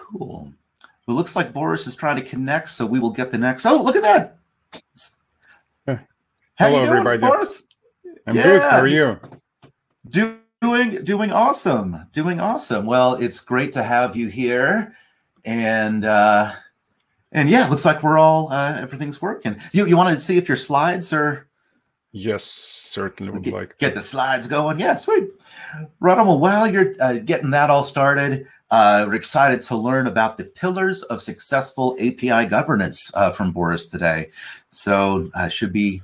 Cool. Well, looks like Boris is trying to connect, so we will get the next. Oh, look at that! How Hello, doing, everybody. Boris? I'm yeah. good. How are you? Doing doing awesome. Doing awesome. Well, it's great to have you here, and uh, and yeah, looks like we're all uh, everything's working. You you wanted to see if your slides are. Yes, certainly would get, like to. get the slides going. Yeah, sweet. Right on. Well, while you're uh, getting that all started, uh, we're excited to learn about the pillars of successful API governance uh, from Boris today. So, uh, should be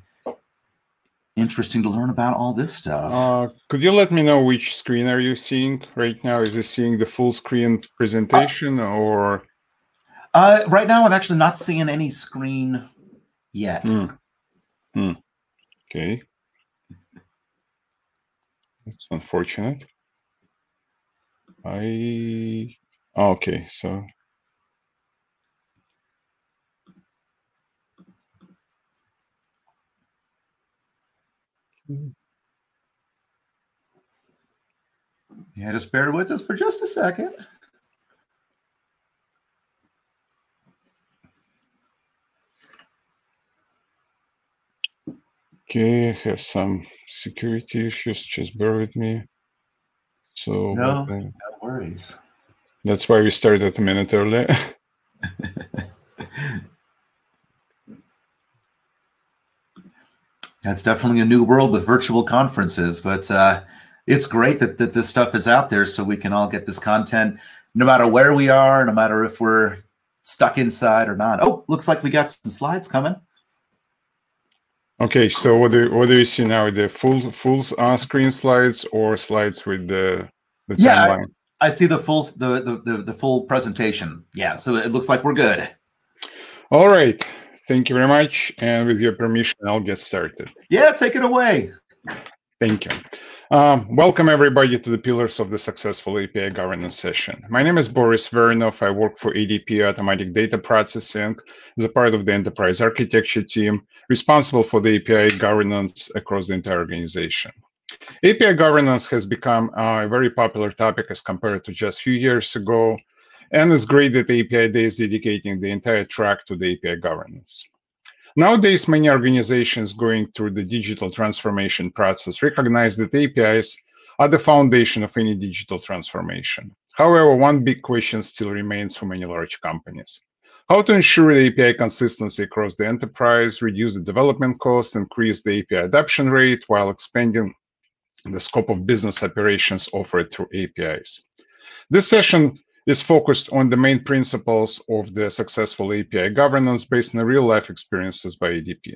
interesting to learn about all this stuff. Uh, could you let me know which screen are you seeing right now? Is it seeing the full screen presentation or? Uh, right now, I'm actually not seeing any screen yet. Hmm. Hmm. Okay. That's unfortunate. I oh, okay, so Yeah, just bear with us for just a second. Okay, I have some security issues. Just bear with me. So no, no worries. That's why we started a minute early. That's definitely a new world with virtual conferences, but uh, it's great that, that this stuff is out there so we can all get this content no matter where we are, no matter if we're stuck inside or not. Oh, looks like we got some slides coming. Okay, so what do what do you see now? The full full uh, screen slides or slides with the, the yeah, timeline? I, I see the full the, the the the full presentation. Yeah, so it looks like we're good. All right, thank you very much. And with your permission, I'll get started. Yeah, take it away. Thank you. Um, welcome everybody to the Pillars of the Successful API Governance session. My name is Boris Vernof. I work for ADP Automatic Data Processing as a part of the enterprise architecture team responsible for the API governance across the entire organization. API governance has become a very popular topic as compared to just a few years ago, and it's great that API Day is dedicating the entire track to the API governance. Nowadays, many organizations going through the digital transformation process recognize that APIs are the foundation of any digital transformation. However, one big question still remains for many large companies. How to ensure the API consistency across the enterprise, reduce the development cost, increase the API adoption rate while expanding the scope of business operations offered through APIs. This session is focused on the main principles of the successful API governance based on real life experiences by ADP.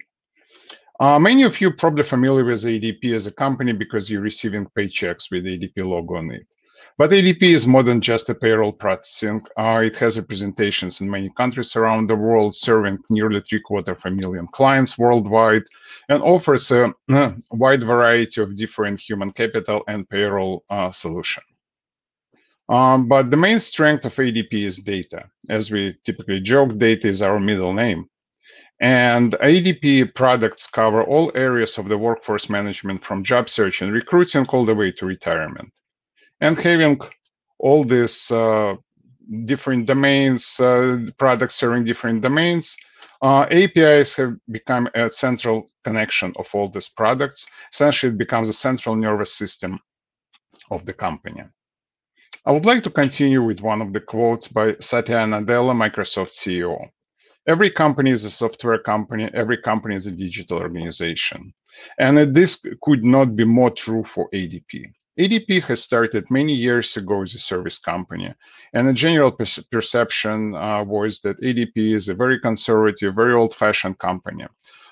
Uh, many of you probably familiar with ADP as a company because you're receiving paychecks with ADP logo on it. But ADP is more than just a payroll processing. Uh, it has representations in many countries around the world, serving nearly three quarter of a million clients worldwide, and offers a, a wide variety of different human capital and payroll uh, solutions. Um, but the main strength of ADP is data. As we typically joke, data is our middle name. And ADP products cover all areas of the workforce management from job search and recruiting all the way to retirement. And having all these uh, different domains, uh, products serving different domains, uh, APIs have become a central connection of all these products. Essentially, it becomes a central nervous system of the company. I would like to continue with one of the quotes by Satya Nadella, Microsoft CEO. Every company is a software company, every company is a digital organization. And this could not be more true for ADP. ADP has started many years ago as a service company, and the general per perception uh, was that ADP is a very conservative, very old fashioned company.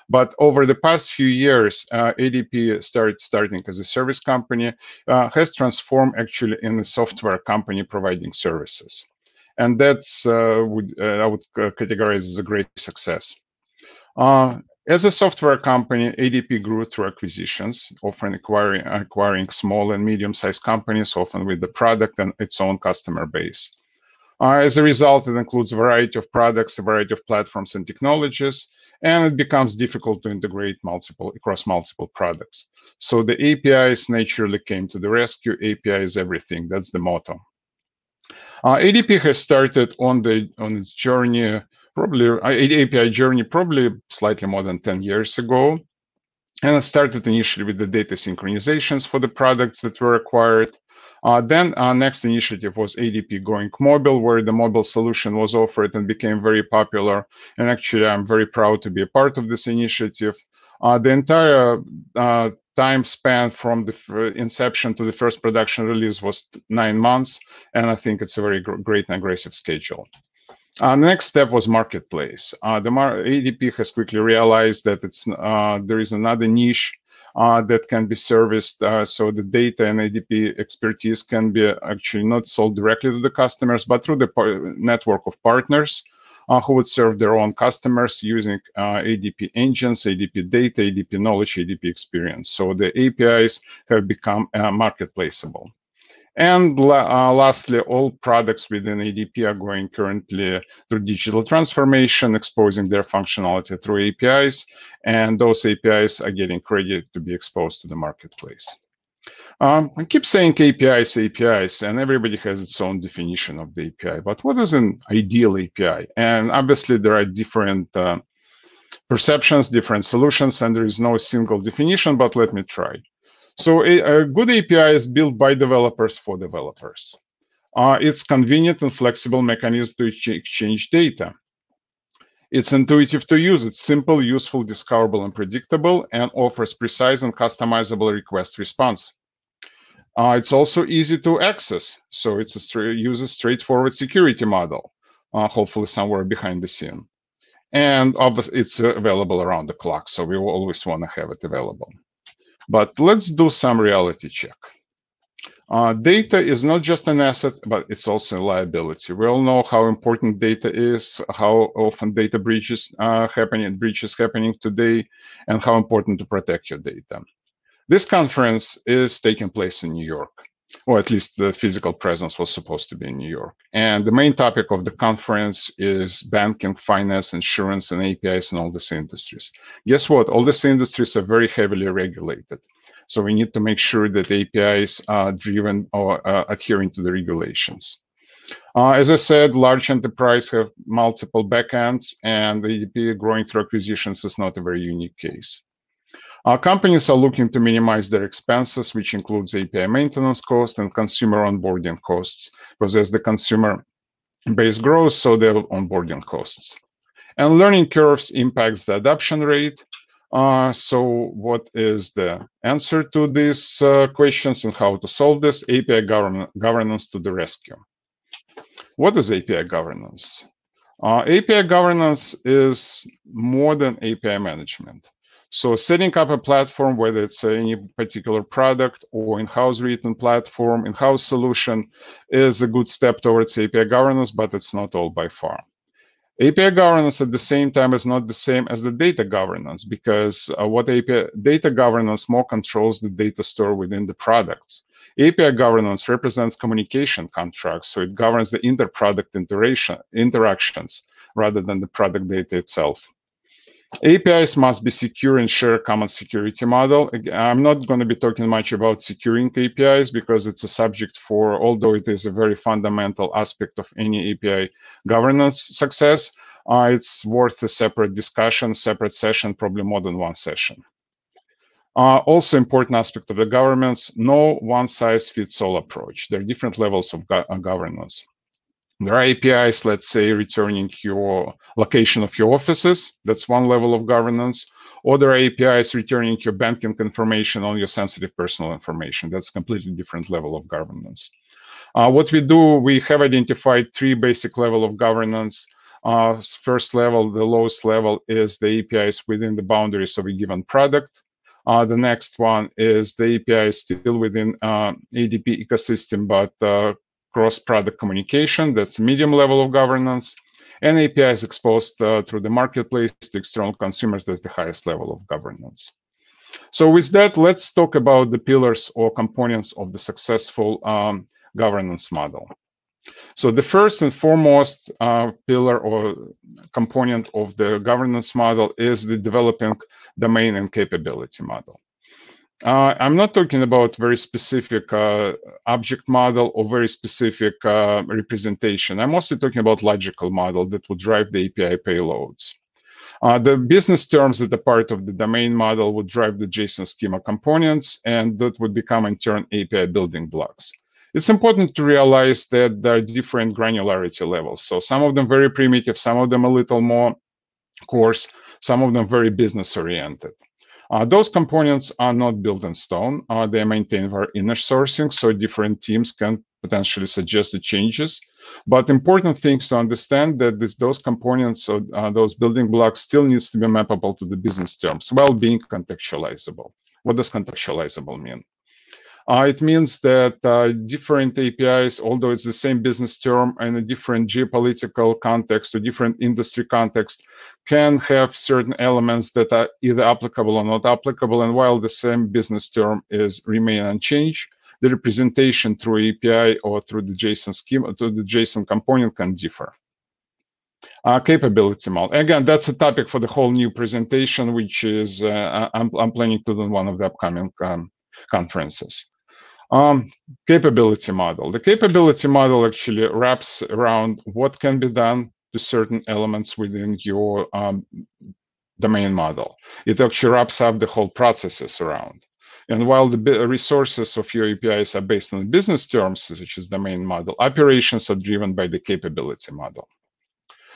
But over the past few years, uh, ADP started starting as a service company, uh, has transformed actually in a software company providing services. And that's uh, would uh, I would categorize as a great success. Uh, as a software company, ADP grew through acquisitions, often acquiring, acquiring small and medium-sized companies, often with the product and its own customer base. Uh, as a result, it includes a variety of products, a variety of platforms and technologies, and it becomes difficult to integrate multiple across multiple products. So the APIs naturally came to the rescue. API is everything. That's the motto. Uh, ADP has started on the on its journey, probably uh, API journey, probably slightly more than 10 years ago. And it started initially with the data synchronizations for the products that were acquired. Uh, then our next initiative was ADP Going Mobile, where the mobile solution was offered and became very popular. And actually, I'm very proud to be a part of this initiative. Uh, the entire uh, time span from the inception to the first production release was nine months, and I think it's a very gr great and aggressive schedule. Uh, next step was marketplace. Uh, the Mar ADP has quickly realized that it's uh, there is another niche uh, that can be serviced. Uh, so the data and ADP expertise can be actually not sold directly to the customers, but through the network of partners uh, who would serve their own customers using ADP engines, ADP data, ADP knowledge, ADP experience. So the APIs have become marketplaceable. And uh, lastly, all products within ADP are going currently through digital transformation, exposing their functionality through APIs, and those APIs are getting ready to be exposed to the marketplace. Um, I keep saying APIs, APIs, and everybody has its own definition of the API. But what is an ideal API? And obviously, there are different uh, perceptions, different solutions, and there is no single definition, but let me try. So a, a, good API is built by developers for developers. Uh, it's convenient and flexible mechanism to exchange data. It's intuitive to use. It's simple, useful, discoverable, and predictable, and offers precise and customizable request response. Uh, it's also easy to access. So it's a uses straightforward security model, uh, hopefully somewhere behind the scene. And obviously it's available around the clock. So we always want to have it available. But let's do some reality check. Uh, data is not just an asset, but it's also a liability. We all know how important data is, how often data breaches are happening, breaches happening today, and how important to protect your data. This conference is taking place in New York or at least the physical presence was supposed to be in New York. And the main topic of the conference is banking, finance, insurance, and APIs in all these industries. Guess what? All these industries are very heavily regulated. So we need to make sure that APIs are driven or uh, adhering to the regulations. Uh, as I said, large enterprise have multiple backends, and the ADP growing through acquisitions is not a very unique case. Our companies are looking to minimize their expenses, which includes API maintenance costs and consumer onboarding costs, because as the consumer base grows, so their onboarding costs. And learning curves impacts the adoption rate. Uh, so what is the answer to these uh, questions and how to solve this? API govern governance to the rescue. What is API governance? Uh, API governance is more than API management. So setting up a platform, whether it's any particular product or in-house written platform, in-house solution, is a good step towards API governance, but it's not all by far. API governance at the same time is not the same as the data governance because uh, what API data governance more controls the data store within the products. API governance represents communication contracts, so it governs the inter-product interaction, interactions rather than the product data itself. APIs must be secure and share a common security model. I'm not going to be talking much about securing APIs because it's a subject for, although it is a very fundamental aspect of any API governance success, uh, it's worth a separate discussion, separate session, probably more than one session. Uh, also important aspect of the governance, no one size fits all approach. There are different levels of go governance. There are APIs, let's say, returning your location of your offices. That's one level of governance. Or APIs returning your banking information on your sensitive personal information. That's completely different level of governance. Uh, what we do, we have identified three basic level of governance. Uh, first level, the lowest level is the APIs within the boundaries of a given product. Uh, the next one is the API still within uh, ADP ecosystem, but uh, cross-product communication, that's medium level of governance, and APIs exposed uh, through the marketplace to external consumers, that's the highest level of governance. So with that, let's talk about the pillars or components of the successful um, governance model. So the first and foremost uh, pillar or component of the governance model is the developing domain and capability model. Uh, I'm not talking about very specific uh, object model or very specific uh, representation. I'm mostly talking about logical model that would drive the API payloads. Uh, the business terms that are part of the domain model would drive the JSON schema components, and that would become in turn API building blocks. It's important to realize that there are different granularity levels. So some of them very primitive, some of them a little more coarse, some of them very business oriented. Uh, those components are not built in stone. Uh, they maintain via inner sourcing, so different teams can potentially suggest the changes. But important things to understand that this, those components, uh, those building blocks still needs to be mappable to the business terms while being contextualizable. What does contextualizable mean? Uh, it means that uh, different APIs, although it's the same business term and a different geopolitical context or different industry context, can have certain elements that are either applicable or not applicable. And while the same business term is remain unchanged, the representation through API or through the JSON schema, through the JSON component can differ. Uh, capability model. Again, that's a topic for the whole new presentation, which is uh, I'm, I'm, planning to do in one of the upcoming um, conferences. Um, capability model. The capability model actually wraps around what can be done to certain elements within your um, domain model. It actually wraps up the whole processes around. And while the resources of your APIs are based on business terms, such as domain model, operations are driven by the capability model.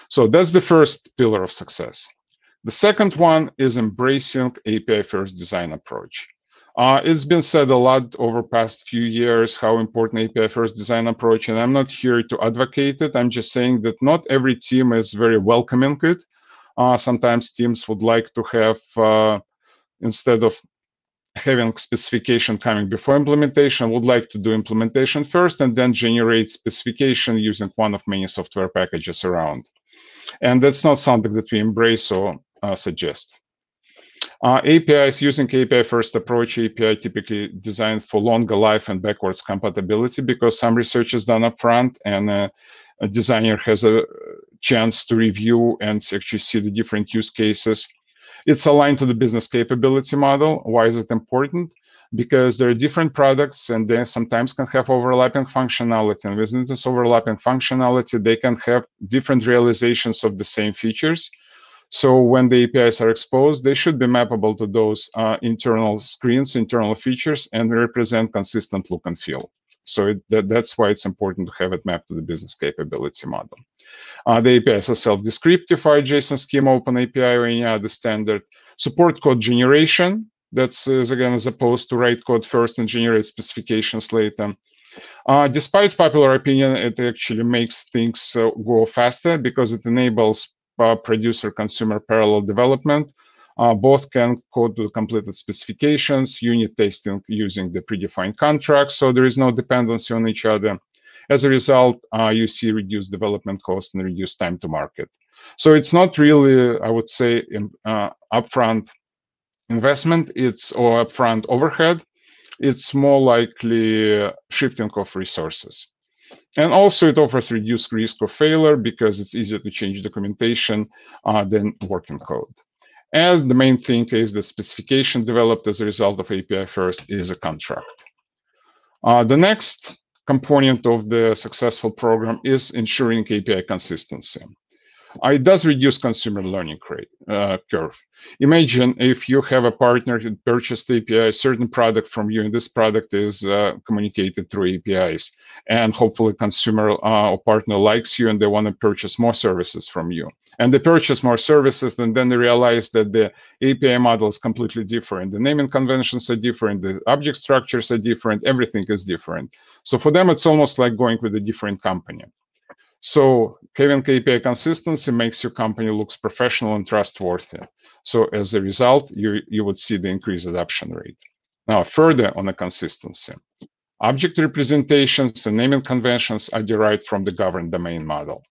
So that's the first pillar of success. The second one is embracing API first design approach. Uh, it's been said a lot over past few years how important API first design approach, and I'm not here to advocate it. I'm just saying that not every team is very welcoming it. Uh, sometimes teams would like to have uh, instead of having specification coming before implementation, would like to do implementation first and then generate specification using one of many software packages around. And that's not something that we embrace or uh, suggest. Uh, APIs using API first approach, API typically designed for longer life and backwards compatibility because some research is done up front and uh, a designer has a chance to review and actually see the different use cases. It's aligned to the business capability model. Why is it important? Because there are different products and they sometimes can have overlapping functionality. And within this overlapping functionality, they can have different realizations of the same features. So when the APIs are exposed, they should be mappable to those uh, internal screens, internal features, and represent consistent look and feel. So it, that, that's why it's important to have it mapped to the business capability model. Uh, the APIs are self-descriptive, JSON schema, Open API, or any other standard. Support code generation. That's again as opposed to write code first and generate specifications later. Uh, despite popular opinion, it actually makes things uh, go faster because it enables producer consumer parallel development. Uh, both can code to completed specifications, unit testing using the predefined contracts, so there is no dependency on each other. As a result, uh, you see reduced development cost and reduced time to market. So it's not really, I would say, in, uh, upfront investment, it's or upfront overhead. It's more likely shifting of resources. And also it offers reduced risk of failure because it's easier to change documentation uh, than working code. And the main thing is the specification developed as a result of API first is a contract. Uh, the next component of the successful program is ensuring API consistency. Uh, it does reduce consumer learning uh, curve. Imagine if you have a partner who purchased API, a certain product from you, and this product is uh, communicated through APIs. And hopefully, consumer uh, or partner likes you and they want to purchase more services from you. And they purchase more services, and then they realize that the API model is completely different. The naming conventions are different, the object structures are different, everything is different. So for them, it's almost like going with a different company. So having API consistency makes your company looks professional and trustworthy. So as a result, you, you would see the increased adoption rate. Now, further on the consistency, object representations and naming conventions are derived from the governed domain model.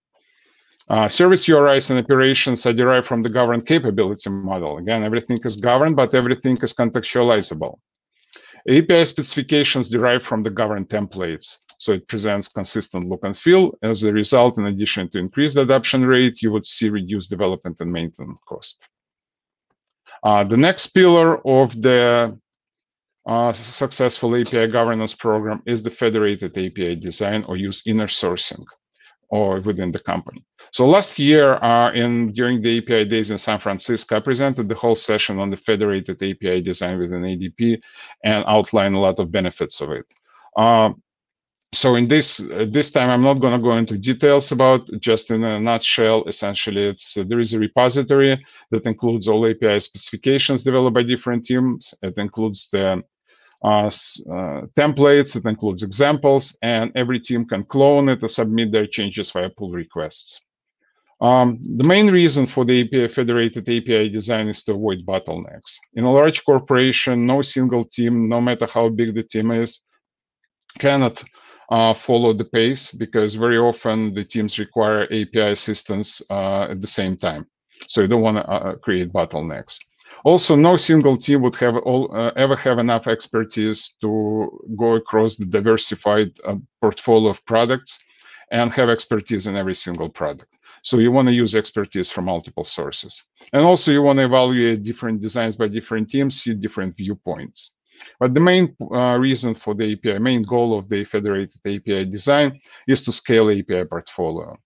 Uh, service URIs and operations are derived from the governed capability model. Again, everything is governed, but everything is contextualizable. API specifications derive from the governed templates. So it presents consistent look and feel. As a result, in addition to increased adoption rate, you would see reduced development and maintenance cost. Uh, the next pillar of the uh, successful API governance program is the federated API design or use inner sourcing or within the company. So last year, uh, in during the API days in San Francisco, I presented the whole session on the federated API design within ADP and outlined a lot of benefits of it. Uh, so in this uh, this time, I'm not going to go into details about. Just in a nutshell, essentially, it's uh, there is a repository that includes all API specifications developed by different teams. It includes the uh, uh, templates, it includes examples, and every team can clone it or submit their changes via pull requests. Um, the main reason for the API federated API design is to avoid bottlenecks. In a large corporation, no single team, no matter how big the team is, cannot uh, follow the pace because very often the teams require API assistance uh, at the same time. So you don't want to uh, create bottlenecks. Also, no single team would have all, uh, ever have enough expertise to go across the diversified uh, portfolio of products and have expertise in every single product. So you want to use expertise from multiple sources. And also you want to evaluate different designs by different teams, see different viewpoints. But the main uh, reason for the API, main goal of the federated API design is to scale API portfolio.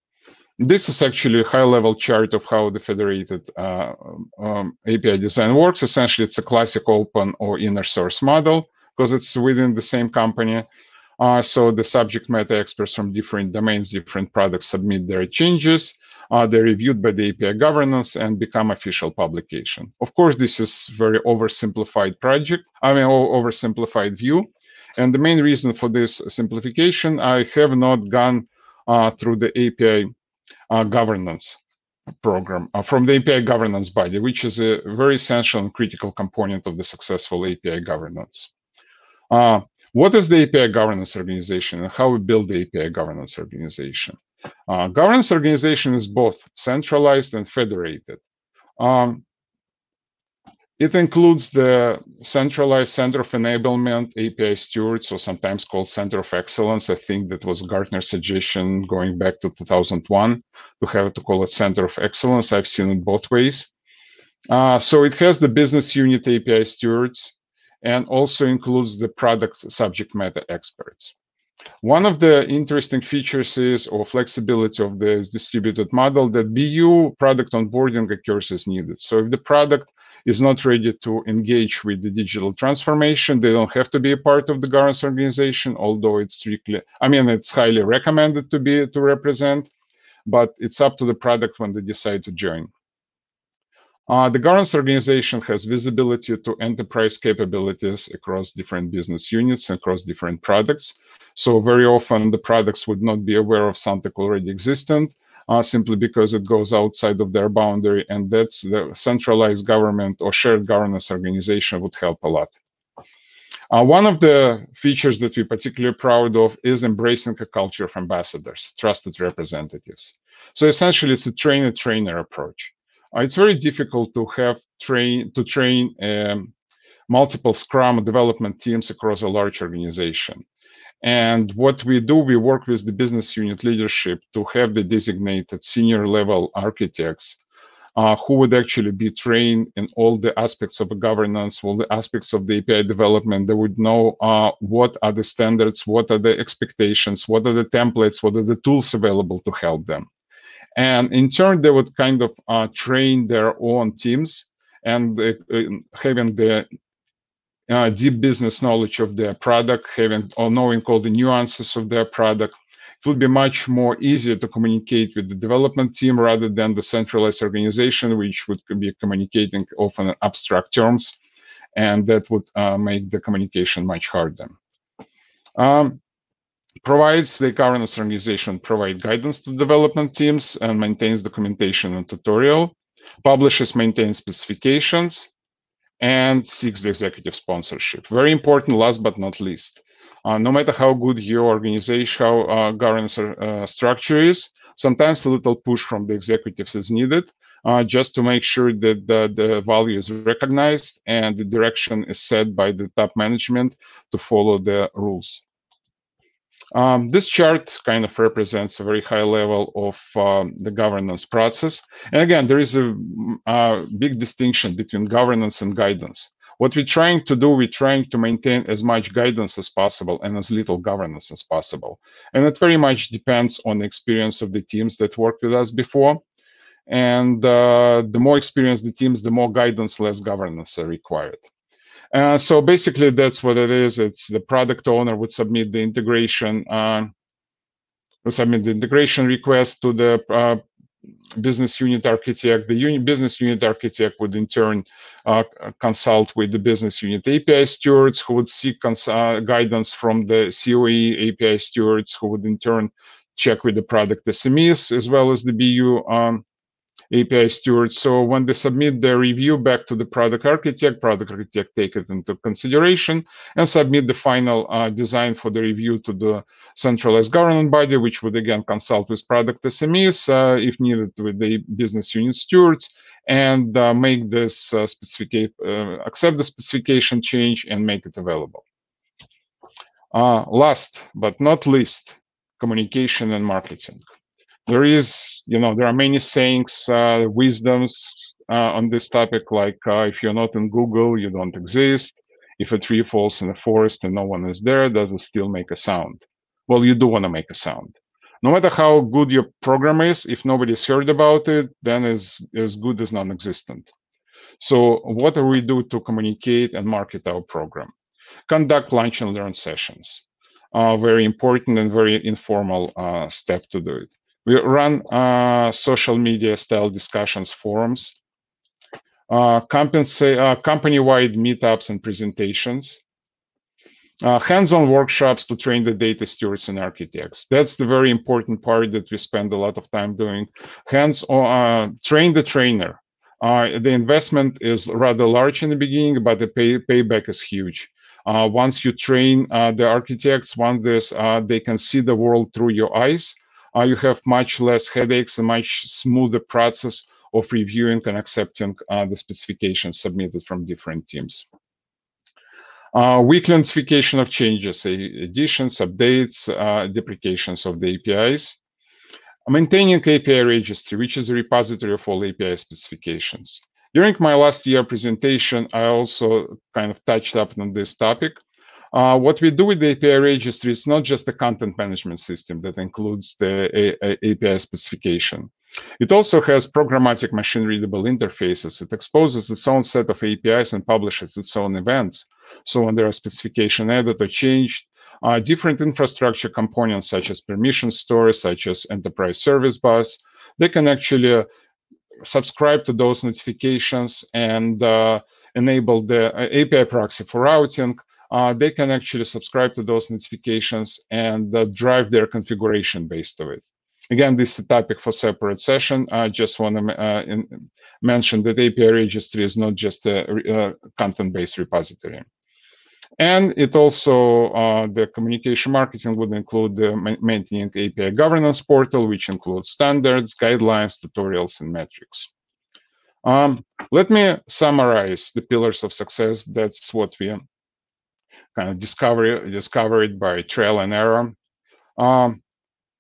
This is actually a high-level chart of how the federated uh, um, API design works. Essentially, it's a classic open or inner source model because it's within the same company. Uh, so the subject matter experts from different domains, different products submit their changes. Uh, they're reviewed by the API governance and become official publication. Of course, this is very oversimplified project. I mean, oversimplified view. And the main reason for this simplification, I have not gone uh, through the API uh, governance program uh, from the API governance body, which is a very essential and critical component of the successful API governance. Uh, what is the API governance organization and how we build the API governance organization? Uh, governance organization is both centralized and federated. Um, it includes the centralized Center of Enablement API stewards, or sometimes called Center of Excellence. I think that was Gartner's suggestion going back to 2001 to have to call it Center of Excellence. I've seen it both ways. Uh, so it has the business unit API stewards and also includes the product subject matter experts. One of the interesting features is or flexibility of this distributed model that BU product onboarding occurs as needed. So if the product is not ready to engage with the digital transformation, they don't have to be a part of the governance organization, although it's strictly, I mean, it's highly recommended to be to represent but it's up to the product when they decide to join. Uh, the governance organization has visibility to enterprise capabilities across different business units, and across different products. So very often the products would not be aware of something already existent, uh, simply because it goes outside of their boundary, and that's the centralized government or shared governance organization would help a lot. Uh, one of the features that we're particularly proud of is embracing a culture of ambassadors, trusted representatives. So essentially, it's a trainer-trainer approach. Uh, it's very difficult to have train to train um, multiple Scrum development teams across a large organization. And what we do, we work with the business unit leadership to have the designated senior level architects uh, who would actually be trained in all the aspects of the governance, all the aspects of the API development. They would know uh, what are the standards, what are the expectations, what are the templates, what are the tools available to help them. And in turn, they would kind of uh, train their own teams and uh, having the uh, deep business knowledge of their product, having or knowing all the nuances of their product, it would be much more easier to communicate with the development team rather than the centralized organization, which would be communicating often in abstract terms, and that would uh, make the communication much harder. Um, provides the governance organization provide guidance to development teams and maintains documentation and tutorial, publishes, maintains specifications, and seeks the executive sponsorship. Very important, last but not least. Uh, no matter how good your organization, how uh, governance uh, structure is, sometimes a little push from the executives is needed uh, just to make sure that the, the value is recognized and the direction is set by the top management to follow the rules. Um, this chart kind of represents a very high level of um, the governance process. And again, there is a, a, big distinction between governance and guidance. What we're trying to do, we're trying to maintain as much guidance as possible and as little governance as possible. And it very much depends on the experience of the teams that worked with us before. And uh, the more experienced the teams, the more guidance, less governance are required. Uh, so basically, that's what it is. It's the product owner would submit the integration, uh, submit the integration request to the uh, business unit architect. The business unit architect would in turn uh, consult with the business unit API stewards who would seek uh, guidance from the COE API stewards who would in turn check with the product SMEs as well as the BU um, API stewards. So when they submit their review back to the product architect, product architect take it into consideration and submit the final uh, design for the review to the centralized governance body, which would again consult with product SMEs, uh, if needed, with the business unit stewards, and uh, make this uh, uh, accept the specification change and make it available. Uh, last but not least, communication and marketing there is, you know, there are many sayings, uh, wisdoms uh, on this topic, like uh, if you're not in Google, you don't exist. If a tree falls in a forest and no one is there, does it still make a sound? Well, you do want to make a sound. No matter how good your program is, if nobody's heard about it, then it's as good as non-existent. So what do we do to communicate and market our program? Conduct lunch and learn sessions. Uh, very important and very informal uh, step to do it. We run uh, social media style discussions forums, uh, uh, company-wide meetups and presentations, hands-on workshops to train the data stewards and architects. That's the very important part that we spend a lot of time doing. Hands-on, train the trainer. The investment is rather large in the beginning, but the pay, payback is huge. once you train the architects, once they can see the world through your eyes, uh, you have much less headaches and much smoother process of reviewing and accepting uh, the specifications submitted from different teams. Uh, weekly notification of changes, additions, updates, uh, deprecations of the APIs. Maintaining API registry, which is a repository of all API specifications. During my last year presentation, I also kind of touched up on this topic. Uh, what we do with the API registry is not just a content management system that includes the a a API specification. It also has programmatic machine readable interfaces. It exposes its own set of APIs and publishes its own events. So when there are specification added or changed, uh, different infrastructure components such as permission stores, such as enterprise service bus, they can actually uh, subscribe to those notifications and uh, enable the uh, API proxy for routing uh, they can actually subscribe to those notifications and uh, drive their configuration based on it. Again, this is a topic for separate session. I just want to uh, in, mention that API registry is not just a, a content-based repository. And it also, uh, the communication marketing would include the maintaining API governance portal, which includes standards, guidelines, tutorials, and metrics. Um, let me summarize the pillars of success. That's what we kind of discovery discovered by trial and error. Um,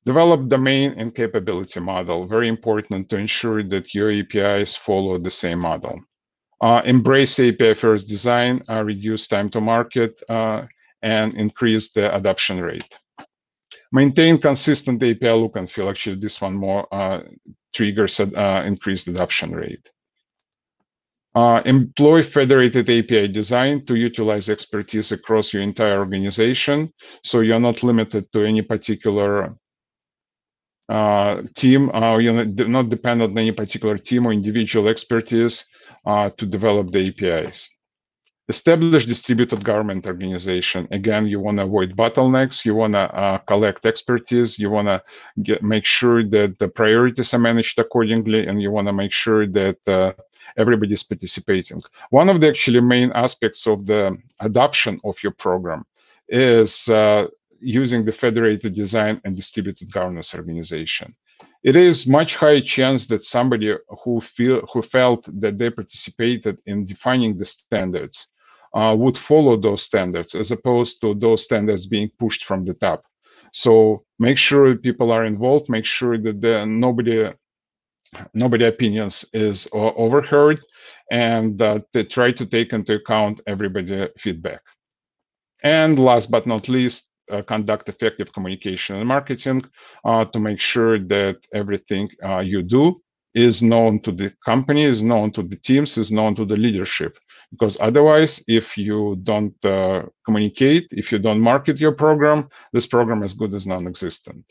develop domain and capability model, very important to ensure that your APIs follow the same model. Uh, embrace API first design, uh, reduce time to market, uh, and increase the adoption rate. Maintain consistent API look and feel. Actually, this one more uh, triggers uh, increased adoption rate. Uh, employ federated API design to utilize expertise across your entire organization. So you're not limited to any particular uh, team. Uh, you're not dependent on any particular team or individual expertise uh, to develop the APIs. Establish distributed government organization. Again, you want to avoid bottlenecks. You want to uh, collect expertise. You want to make sure that the priorities are managed accordingly, and you want to make sure that everybody's participating. One of the actually main aspects of the adoption of your program is uh, using the federated design and distributed governance organization. It is much higher chance that somebody who feel who felt that they participated in defining the standards uh, would follow those standards as opposed to those standards being pushed from the top. So make sure people are involved. Make sure that nobody nobody opinions is overheard and to try to take into account everybody feedback. And last but not least, uh, conduct effective communication and marketing uh, to make sure that everything uh, you do is known to the company, is known to the teams, is known to the leadership. Because otherwise, if you don't uh, communicate, if you don't market your program, this program is good as non-existent.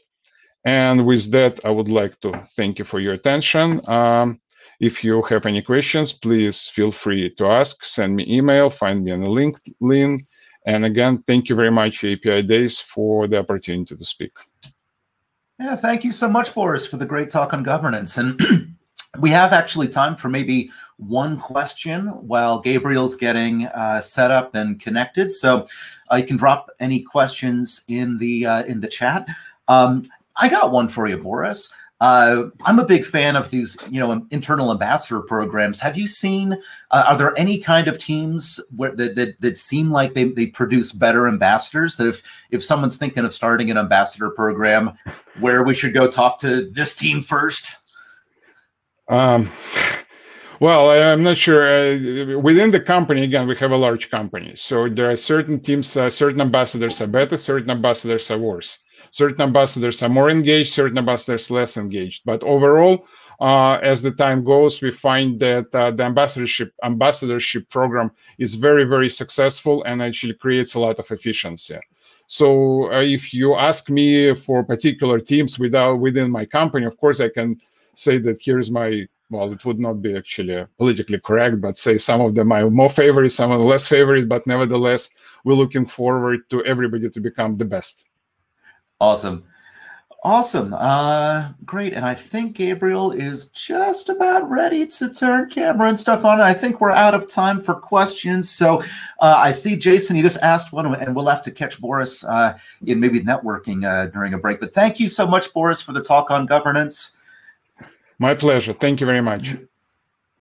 And with that, I would like to thank you for your attention. Um, if you have any questions, please feel free to ask, send me email, find me on LinkedIn. And again, thank you very much, API Days, for the opportunity to speak. Yeah, thank you so much, Boris, for the great talk on governance. And we have actually time for maybe one question while Gabriel's getting uh, set up and connected. So uh, you can drop any questions in the uh, in the chat. Um, I got one for you, Boris. Uh, I'm a big fan of these, you know, internal ambassador programs. Have you seen? Uh, are there any kind of teams where that, that, that seem like they, they produce better ambassadors? That if if someone's thinking of starting an ambassador program, where we should go talk to this team first? Um, well, I'm not sure. Uh, within the company, again, we have a large company, so there are certain teams, uh, certain ambassadors are better, certain ambassadors are worse certain ambassadors are more engaged, certain ambassadors less engaged. But overall, uh, as the time goes, we find that uh, the ambassadorship ambassadorship program is very, very successful and actually creates a lot of efficiency. So uh, if you ask me for particular teams without within my company, of course I can say that here's my well, it would not be actually politically correct, but say some of them are more favorite, some are less favorite, but nevertheless, we're looking forward to everybody to become the best. Awesome. Awesome. Uh, great. And I think Gabriel is just about ready to turn camera and stuff on. I think we're out of time for questions. So uh, I see Jason, you just asked one, and we'll have to catch Boris uh, in maybe networking uh, during a break. But thank you so much, Boris, for the talk on governance. My pleasure. Thank you very much.